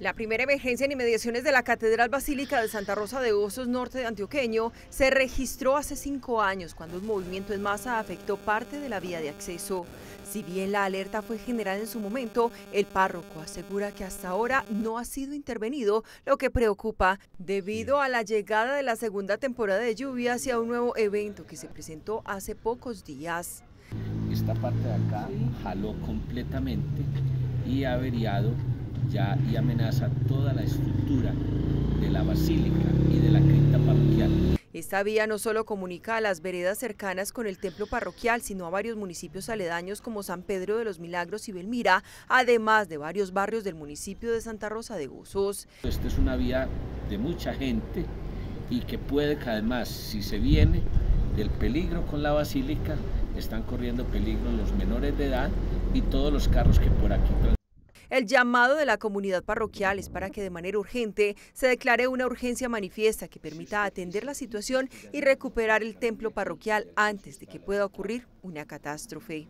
La primera emergencia en inmediaciones de la Catedral Basílica de Santa Rosa de Osos Norte de Antioqueño se registró hace cinco años cuando un movimiento en masa afectó parte de la vía de acceso. Si bien la alerta fue general en su momento, el párroco asegura que hasta ahora no ha sido intervenido, lo que preocupa debido a la llegada de la segunda temporada de lluvias y a un nuevo evento que se presentó hace pocos días. Esta parte de acá jaló completamente y averiado ya y amenaza toda la estructura de la basílica y de la cripta parroquial. Esta vía no solo comunica a las veredas cercanas con el templo parroquial, sino a varios municipios aledaños como San Pedro de los Milagros y Belmira, además de varios barrios del municipio de Santa Rosa de Gozos. Esta es una vía de mucha gente y que puede que además, si se viene del peligro con la basílica, están corriendo peligro los menores de edad y todos los carros que por aquí el llamado de la comunidad parroquial es para que de manera urgente se declare una urgencia manifiesta que permita atender la situación y recuperar el templo parroquial antes de que pueda ocurrir una catástrofe.